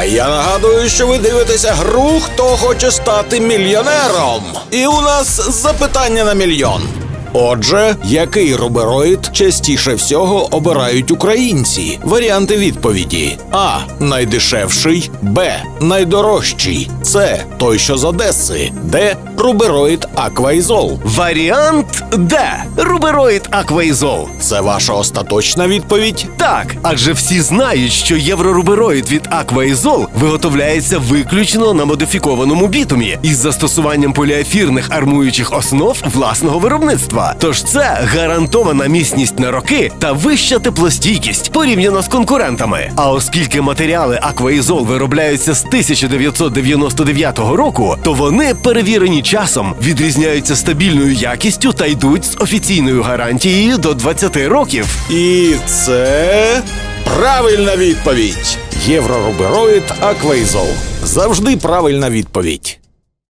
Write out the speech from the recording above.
А я нагадую, що ви дивитеся гру Хто хоче стати мільйонером. І у нас запитання на мільйон. Отже, який рубероїд частіше всього обирають українці? Варіанти відповіді: А. Найдешевший, Б. Найдорожчий, С. Той, що з Одеси, Д. Рубероїд Аквайзол. Варіант Д. Рубероїд Акваїзол. Це ваша остаточна відповідь? Так, адже всі знають, що єврорубероїд від Акваїзол виготовляється виключно на модифікованому бітумі із застосуванням поліефірних армуючих основ власного виробництва. Тож це гарантована міцність на роки та вища теплостійкість порівняно з конкурентами. А оскільки матеріали Акваїзол виробляються з 1999 року, то вони перевірені часом, відрізняються стабільною якістю та йдуть з офіційною гарантією до 20 років. І це правильна відповідь. Єврорубероїд Аквайзол. Завжди правильна відповідь.